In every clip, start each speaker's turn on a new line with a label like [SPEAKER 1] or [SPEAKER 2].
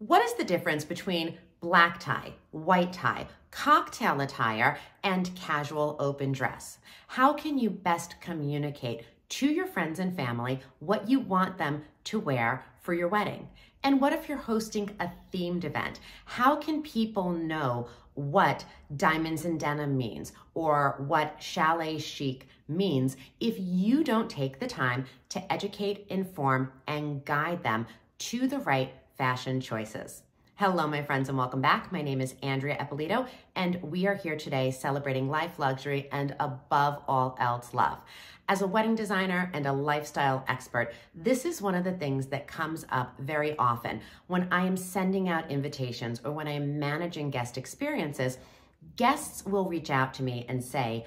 [SPEAKER 1] What is the difference between black tie, white tie, cocktail attire, and casual open dress? How can you best communicate to your friends and family what you want them to wear for your wedding? And what if you're hosting a themed event? How can people know what diamonds and denim means or what chalet chic means if you don't take the time to educate, inform, and guide them to the right fashion choices? Hello, my friends, and welcome back. My name is Andrea Eppolito, and we are here today celebrating life, luxury, and above all else, love. As a wedding designer and a lifestyle expert, this is one of the things that comes up very often when I am sending out invitations or when I am managing guest experiences. Guests will reach out to me and say,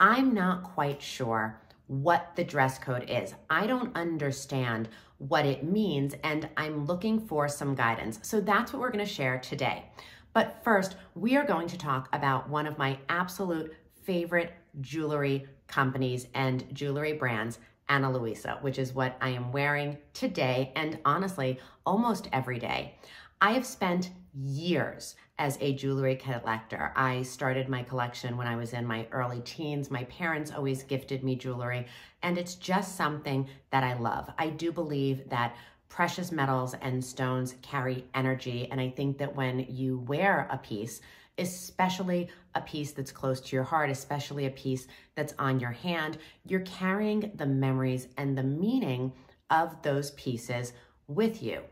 [SPEAKER 1] I'm not quite sure what the dress code is. I don't understand what it means, and I'm looking for some guidance. So that's what we're gonna share today. But first, we are going to talk about one of my absolute favorite jewelry companies and jewelry brands, Ana Luisa, which is what I am wearing today and honestly, almost every day. I have spent years as a jewelry collector. I started my collection when I was in my early teens. My parents always gifted me jewelry, and it's just something that I love. I do believe that precious metals and stones carry energy, and I think that when you wear a piece, especially a piece that's close to your heart, especially a piece that's on your hand, you're carrying the memories and the meaning of those pieces with you.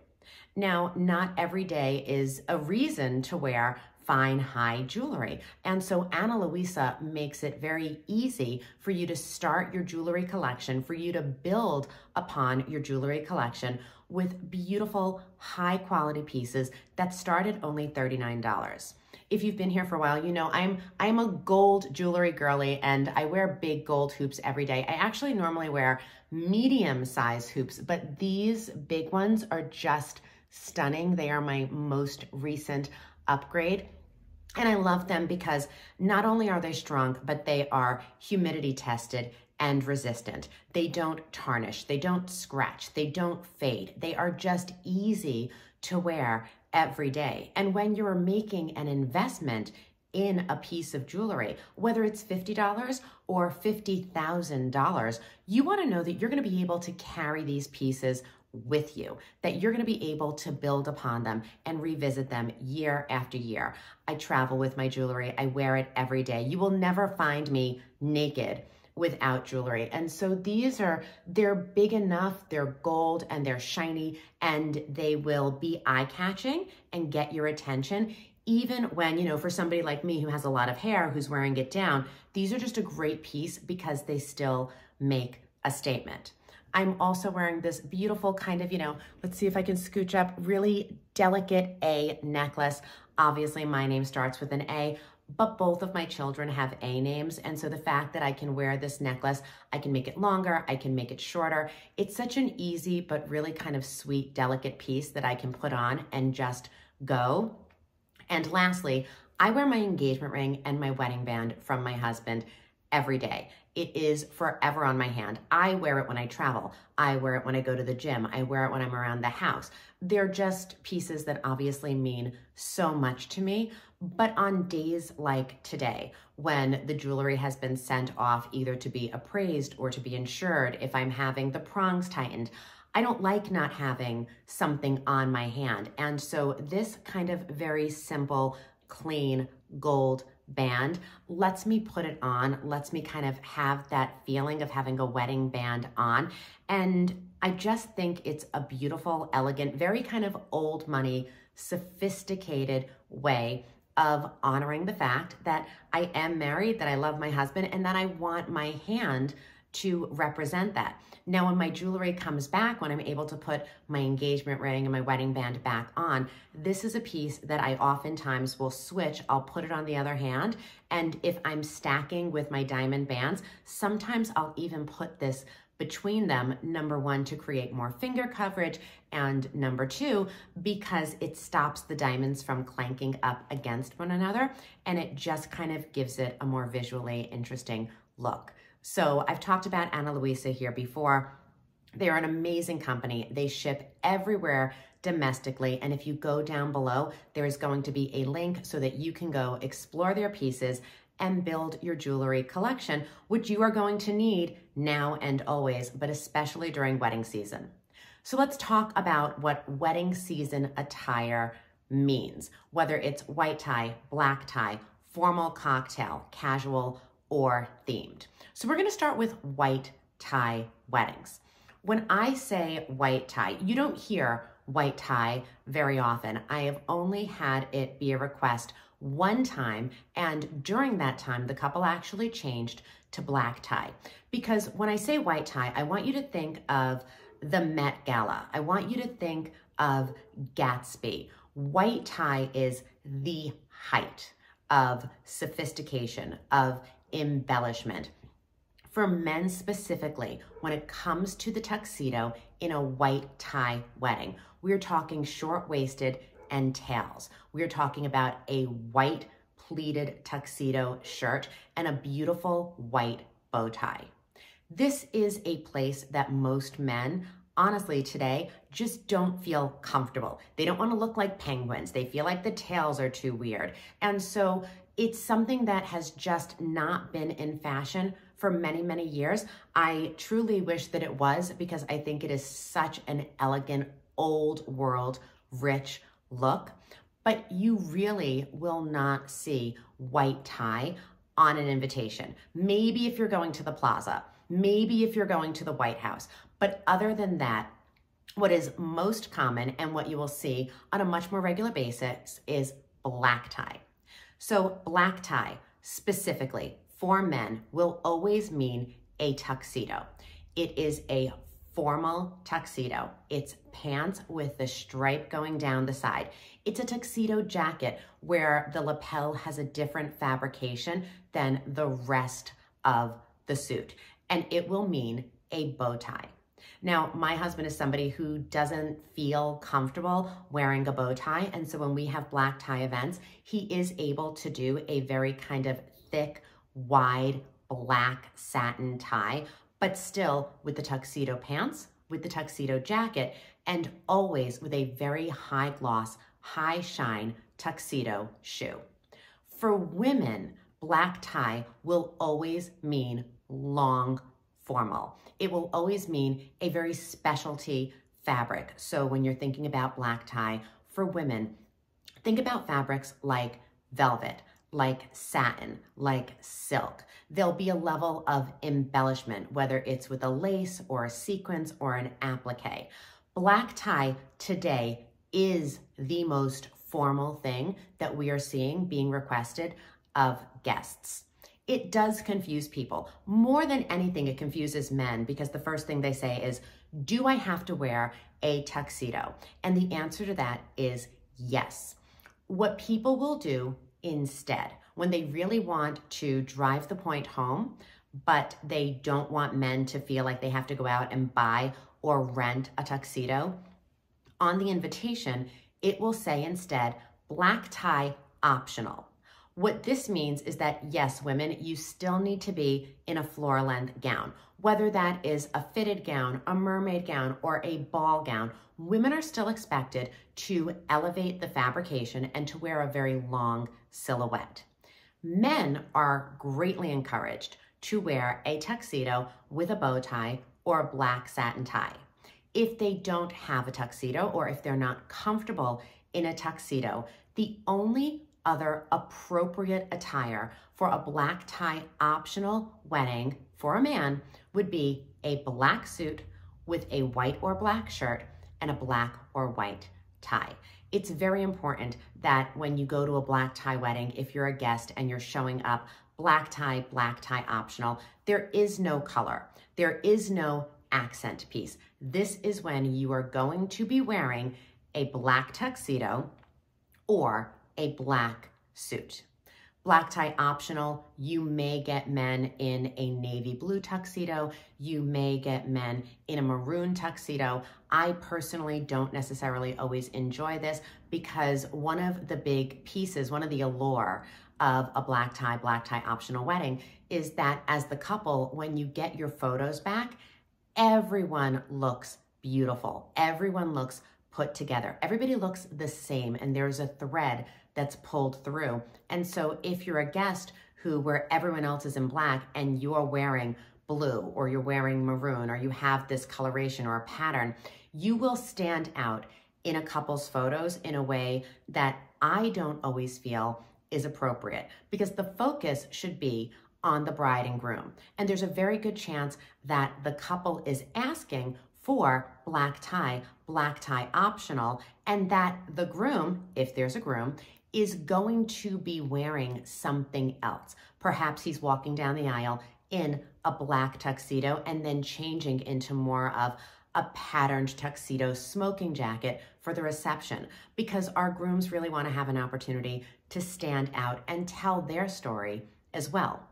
[SPEAKER 1] Now, not every day is a reason to wear fine high jewelry. And so Ana Luisa makes it very easy for you to start your jewelry collection, for you to build upon your jewelry collection with beautiful high quality pieces that start at only $39. If you've been here for a while, you know I'm I'm a gold jewelry girly and I wear big gold hoops every day. I actually normally wear medium size hoops, but these big ones are just stunning. They are my most recent upgrade. And I love them because not only are they strong, but they are humidity tested and resistant. They don't tarnish, they don't scratch, they don't fade. They are just easy to wear every day. And when you're making an investment in a piece of jewelry, whether it's $50 or $50,000, you want to know that you're going to be able to carry these pieces with you, that you're going to be able to build upon them and revisit them year after year. I travel with my jewelry, I wear it every day. You will never find me naked without jewelry. And so these are, they're big enough, they're gold and they're shiny and they will be eye catching and get your attention. Even when, you know, for somebody like me who has a lot of hair, who's wearing it down, these are just a great piece because they still make a statement. I'm also wearing this beautiful kind of, you know, let's see if I can scooch up, really delicate A necklace. Obviously, my name starts with an A, but both of my children have A names. And so the fact that I can wear this necklace, I can make it longer, I can make it shorter. It's such an easy, but really kind of sweet, delicate piece that I can put on and just go. And lastly, I wear my engagement ring and my wedding band from my husband every day. It is forever on my hand. I wear it when I travel. I wear it when I go to the gym. I wear it when I'm around the house. They're just pieces that obviously mean so much to me. But on days like today, when the jewelry has been sent off either to be appraised or to be insured, if I'm having the prongs tightened, I don't like not having something on my hand. And so this kind of very simple, clean gold band lets me put it on, lets me kind of have that feeling of having a wedding band on. And I just think it's a beautiful, elegant, very kind of old money, sophisticated way of honoring the fact that I am married, that I love my husband, and that I want my hand to represent that. Now, when my jewelry comes back, when I'm able to put my engagement ring and my wedding band back on, this is a piece that I oftentimes will switch. I'll put it on the other hand. And if I'm stacking with my diamond bands, sometimes I'll even put this between them, number one, to create more finger coverage, and number two, because it stops the diamonds from clanking up against one another, and it just kind of gives it a more visually interesting look. So I've talked about Ana Luisa here before. They're an amazing company. They ship everywhere domestically. And if you go down below, there is going to be a link so that you can go explore their pieces and build your jewelry collection, which you are going to need now and always, but especially during wedding season. So let's talk about what wedding season attire means, whether it's white tie, black tie, formal cocktail, casual, or themed. So we're gonna start with white tie weddings. When I say white tie, you don't hear white tie very often. I have only had it be a request one time, and during that time, the couple actually changed to black tie. Because when I say white tie, I want you to think of the Met Gala. I want you to think of Gatsby. White tie is the height of sophistication, of embellishment. For men specifically, when it comes to the tuxedo in a white tie wedding, we're talking short waisted and tails. We're talking about a white pleated tuxedo shirt and a beautiful white bow tie. This is a place that most men, honestly, today just don't feel comfortable. They don't want to look like penguins. They feel like the tails are too weird. And so it's something that has just not been in fashion for many, many years. I truly wish that it was because I think it is such an elegant, old world, rich look. But you really will not see white tie on an invitation. Maybe if you're going to the plaza, maybe if you're going to the White House. But other than that, what is most common and what you will see on a much more regular basis is black tie. So black tie specifically for men will always mean a tuxedo. It is a formal tuxedo. It's pants with the stripe going down the side. It's a tuxedo jacket where the lapel has a different fabrication than the rest of the suit. And it will mean a bow tie. Now, my husband is somebody who doesn't feel comfortable wearing a bow tie. And so when we have black tie events, he is able to do a very kind of thick, wide black satin tie, but still with the tuxedo pants, with the tuxedo jacket, and always with a very high gloss, high shine tuxedo shoe. For women, black tie will always mean long formal. It will always mean a very specialty fabric. So when you're thinking about black tie for women, think about fabrics like velvet, like satin, like silk. There'll be a level of embellishment, whether it's with a lace or a sequence or an applique. Black tie today is the most formal thing that we are seeing being requested of guests it does confuse people. More than anything, it confuses men because the first thing they say is, Do I have to wear a tuxedo? And the answer to that is yes. What people will do instead, when they really want to drive the point home, but they don't want men to feel like they have to go out and buy or rent a tuxedo, on the invitation, it will say instead, black tie optional. What this means is that yes, women, you still need to be in a floor length gown. Whether that is a fitted gown, a mermaid gown, or a ball gown, women are still expected to elevate the fabrication and to wear a very long silhouette. Men are greatly encouraged to wear a tuxedo with a bow tie or a black satin tie. If they don't have a tuxedo or if they're not comfortable in a tuxedo, the only other appropriate attire for a black tie optional wedding for a man would be a black suit with a white or black shirt and a black or white tie. It's very important that when you go to a black tie wedding, if you're a guest and you're showing up black tie, black tie optional, there is no color. There is no accent piece. This is when you are going to be wearing a black tuxedo or a black suit. Black tie optional, you may get men in a navy blue tuxedo. You may get men in a maroon tuxedo. I personally don't necessarily always enjoy this because one of the big pieces, one of the allure of a black tie, black tie optional wedding is that as the couple, when you get your photos back, everyone looks beautiful. Everyone looks put together. Everybody looks the same and there's a thread that's pulled through. And so if you're a guest who where everyone else is in black and you're wearing blue or you're wearing maroon or you have this coloration or a pattern, you will stand out in a couple's photos in a way that I don't always feel is appropriate because the focus should be on the bride and groom. And there's a very good chance that the couple is asking for black tie, black tie optional, and that the groom, if there's a groom, is going to be wearing something else. Perhaps he's walking down the aisle in a black tuxedo and then changing into more of a patterned tuxedo smoking jacket for the reception because our grooms really want to have an opportunity to stand out and tell their story as well.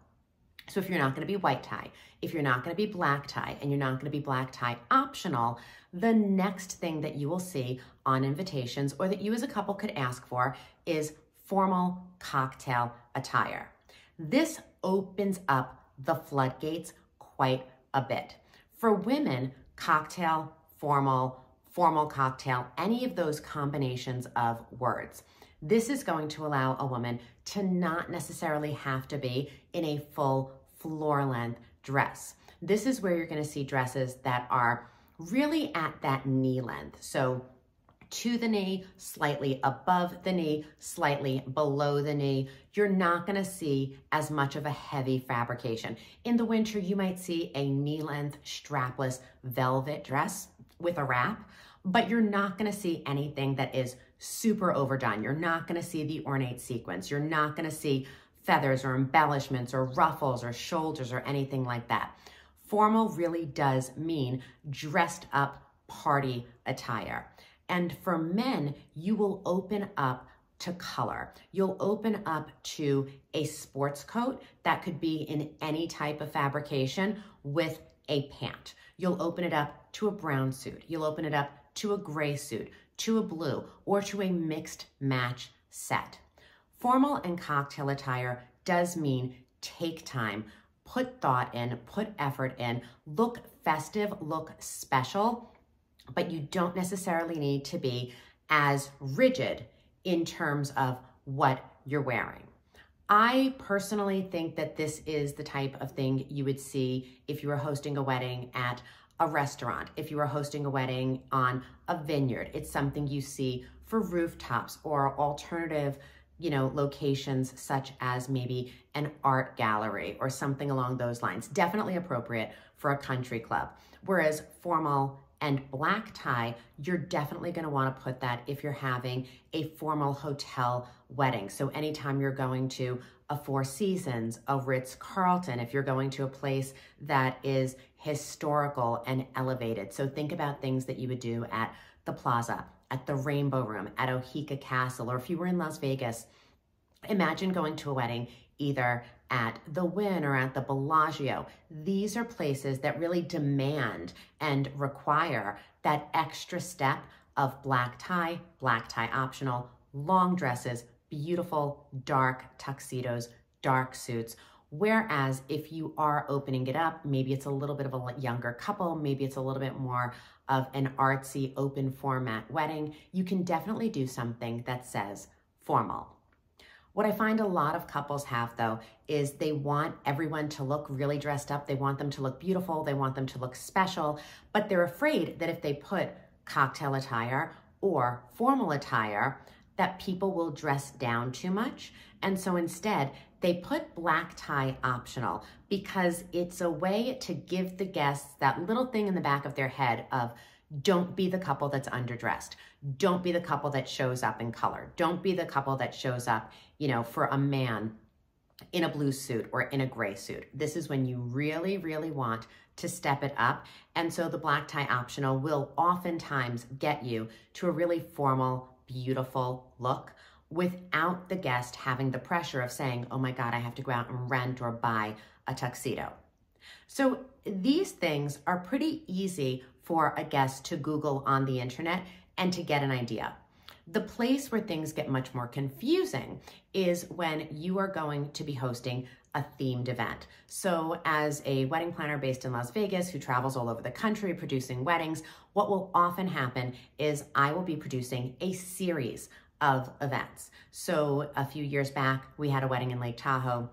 [SPEAKER 1] So if you're not going to be white tie, if you're not going to be black tie, and you're not going to be black tie optional, the next thing that you will see on invitations or that you as a couple could ask for is formal cocktail attire. This opens up the floodgates quite a bit. For women, cocktail, formal, formal cocktail, any of those combinations of words. This is going to allow a woman to not necessarily have to be in a full floor length dress. This is where you're going to see dresses that are really at that knee length. So to the knee, slightly above the knee, slightly below the knee. You're not gonna see as much of a heavy fabrication. In the winter, you might see a knee length strapless velvet dress with a wrap, but you're not gonna see anything that is super overdone. You're not gonna see the ornate sequence. You're not gonna see feathers or embellishments or ruffles or shoulders or anything like that. Formal really does mean dressed up party attire. And for men, you will open up to color. You'll open up to a sports coat that could be in any type of fabrication with a pant. You'll open it up to a brown suit. You'll open it up to a gray suit, to a blue, or to a mixed match set. Formal and cocktail attire does mean take time, put thought in, put effort in, look festive, look special, but you don't necessarily need to be as rigid in terms of what you're wearing. I personally think that this is the type of thing you would see if you were hosting a wedding at a restaurant, if you are hosting a wedding on a vineyard. It's something you see for rooftops or alternative you know, locations such as maybe an art gallery or something along those lines. Definitely appropriate for a country club. Whereas formal and black tie, you're definitely gonna wanna put that if you're having a formal hotel wedding. So anytime you're going to a Four Seasons, a Ritz-Carlton, if you're going to a place that is historical and elevated. So think about things that you would do at the Plaza, at the Rainbow Room, at Oheka Castle, or if you were in Las Vegas, imagine going to a wedding either at the Wynn or at the Bellagio. These are places that really demand and require that extra step of black tie, black tie optional, long dresses, beautiful dark tuxedos, dark suits. Whereas if you are opening it up, maybe it's a little bit of a younger couple, maybe it's a little bit more of an artsy open format wedding, you can definitely do something that says formal. What I find a lot of couples have though is they want everyone to look really dressed up. They want them to look beautiful. They want them to look special, but they're afraid that if they put cocktail attire or formal attire, that people will dress down too much. And so instead, they put black tie optional because it's a way to give the guests that little thing in the back of their head of, don't be the couple that's underdressed. Don't be the couple that shows up in color. Don't be the couple that shows up, you know, for a man in a blue suit or in a gray suit. This is when you really, really want to step it up. And so the black tie optional will oftentimes get you to a really formal, beautiful look without the guest having the pressure of saying, oh my God, I have to go out and rent or buy a tuxedo. So these things are pretty easy for a guest to Google on the internet and to get an idea. The place where things get much more confusing is when you are going to be hosting a themed event. So, as a wedding planner based in Las Vegas who travels all over the country producing weddings, what will often happen is I will be producing a series of events. So, a few years back, we had a wedding in Lake Tahoe.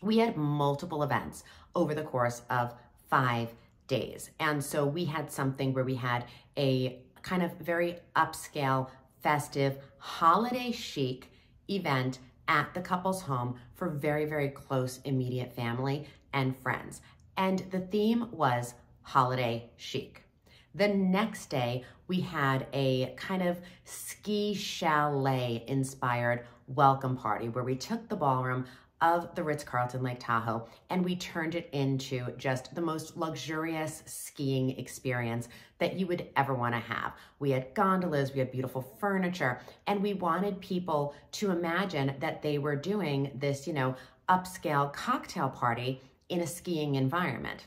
[SPEAKER 1] We had multiple events over the course of five days. And so we had something where we had a kind of very upscale, festive, holiday chic event at the couple's home for very, very close immediate family and friends. And the theme was holiday chic. The next day, we had a kind of ski chalet inspired welcome party where we took the ballroom of the Ritz Carlton Lake Tahoe and we turned it into just the most luxurious skiing experience that you would ever want to have. We had gondolas, we had beautiful furniture, and we wanted people to imagine that they were doing this, you know, upscale cocktail party in a skiing environment.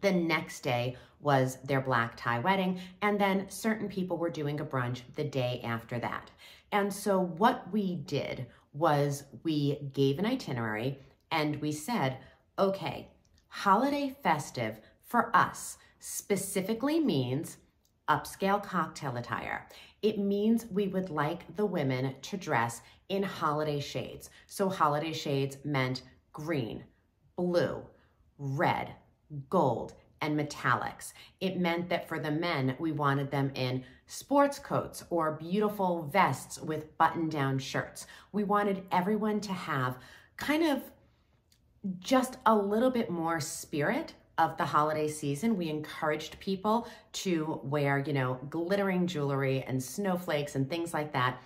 [SPEAKER 1] The next day was their black tie wedding, and then certain people were doing a brunch the day after that. And so what we did was we gave an itinerary and we said, okay, holiday festive for us specifically means upscale cocktail attire. It means we would like the women to dress in holiday shades. So holiday shades meant green, blue, red, gold, and metallics. It meant that for the men, we wanted them in sports coats or beautiful vests with button down shirts. We wanted everyone to have kind of just a little bit more spirit of the holiday season, we encouraged people to wear, you know, glittering jewelry and snowflakes and things like that.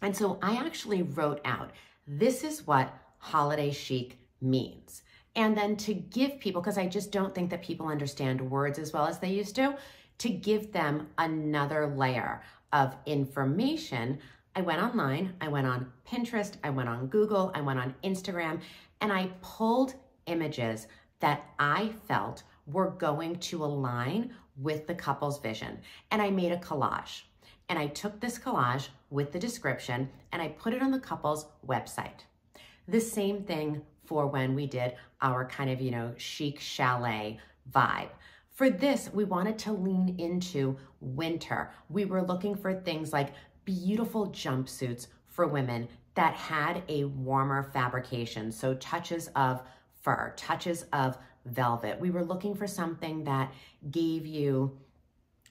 [SPEAKER 1] And so I actually wrote out, this is what holiday chic means. And then to give people, because I just don't think that people understand words as well as they used to, to give them another layer of information, I went online, I went on Pinterest, I went on Google, I went on Instagram, and I pulled images that I felt were going to align with the couple's vision. And I made a collage. And I took this collage with the description and I put it on the couple's website. The same thing for when we did our kind of, you know, chic chalet vibe. For this, we wanted to lean into winter. We were looking for things like beautiful jumpsuits for women that had a warmer fabrication. So touches of fur, touches of velvet. We were looking for something that gave you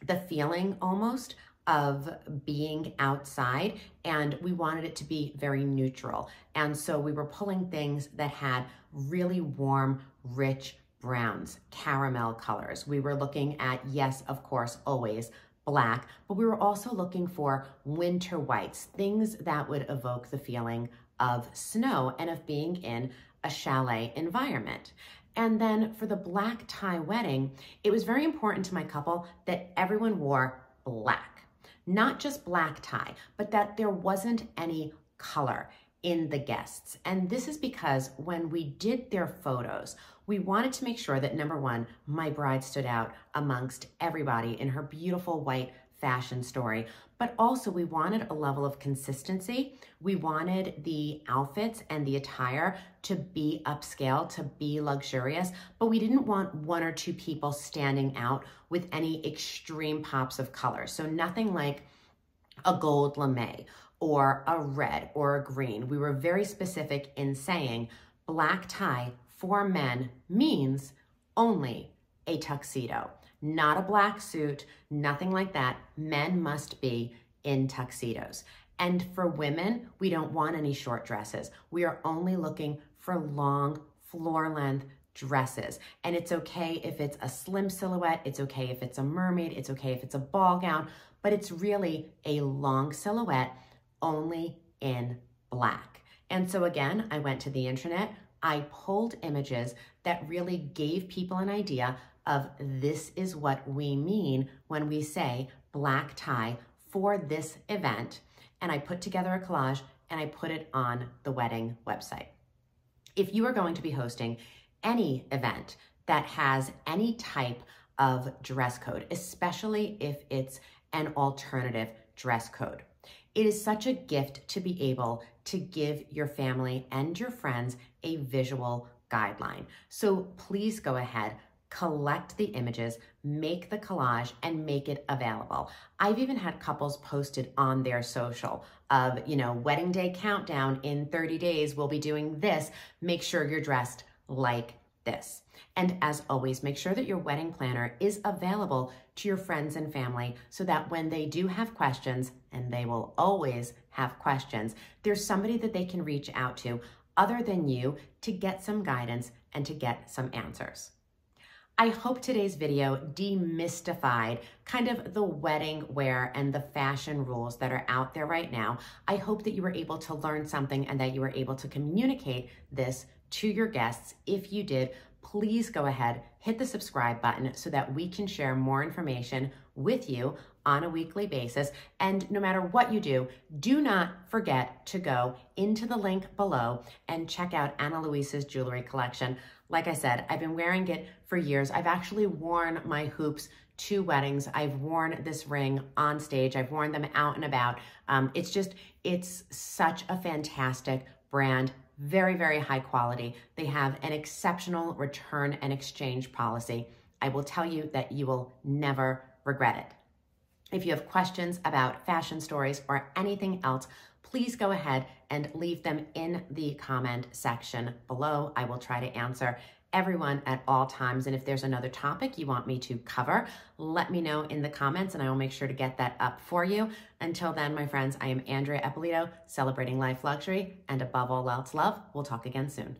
[SPEAKER 1] the feeling almost of being outside and we wanted it to be very neutral. And so we were pulling things that had really warm, rich browns, caramel colors. We were looking at, yes, of course, always black, but we were also looking for winter whites, things that would evoke the feeling of snow and of being in a chalet environment. And then for the black tie wedding, it was very important to my couple that everyone wore black. Not just black tie, but that there wasn't any color in the guests. And this is because when we did their photos, we wanted to make sure that number one, my bride stood out amongst everybody in her beautiful white fashion story, but also we wanted a level of consistency. We wanted the outfits and the attire to be upscale, to be luxurious, but we didn't want one or two people standing out with any extreme pops of color. So nothing like a gold lame or a red or a green. We were very specific in saying black tie for men means only a tuxedo not a black suit, nothing like that. Men must be in tuxedos. And for women, we don't want any short dresses. We are only looking for long floor length dresses. And it's okay if it's a slim silhouette, it's okay if it's a mermaid, it's okay if it's a ball gown, but it's really a long silhouette only in black. And so again, I went to the internet, I pulled images that really gave people an idea of this is what we mean when we say black tie for this event. And I put together a collage and I put it on the wedding website. If you are going to be hosting any event that has any type of dress code, especially if it's an alternative dress code, It is such a gift to be able to give your family and your friends a visual guideline. So please go ahead, collect the images, make the collage, and make it available. I've even had couples posted on their social of, you know, wedding day countdown in 30 days, we'll be doing this. Make sure you're dressed like this. And as always, make sure that your wedding planner is available to your friends and family so that when they do have questions, and they will always have questions, there's somebody that they can reach out to other than you to get some guidance and to get some answers. I hope today's video demystified kind of the wedding wear and the fashion rules that are out there right now. I hope that you were able to learn something and that you were able to communicate this to your guests. If you did, please go ahead, hit the subscribe button so that we can share more information with you on a weekly basis. And no matter what you do, do not forget to go into the link below and check out Ana Luisa's jewelry collection. Like I said, I've been wearing it for years. I've actually worn my hoops to weddings. I've worn this ring on stage. I've worn them out and about. Um, it's just, it's such a fantastic brand very, very high quality. They have an exceptional return and exchange policy. I will tell you that you will never regret it. If you have questions about fashion stories or anything else, please go ahead and leave them in the comment section below. I will try to answer everyone at all times. And if there's another topic you want me to cover, let me know in the comments and I will make sure to get that up for you. Until then, my friends, I am Andrea Eppolito, celebrating life luxury and above all else love. We'll talk again soon.